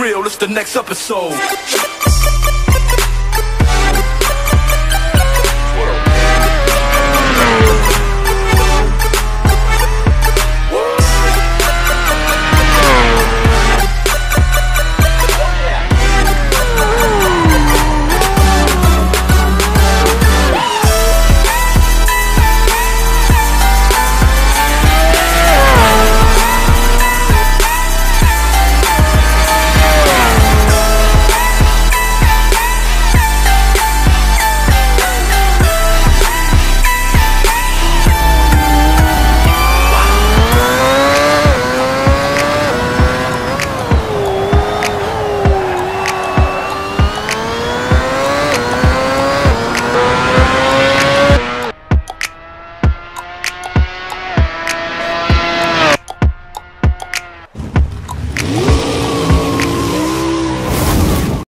real, it's the next episode.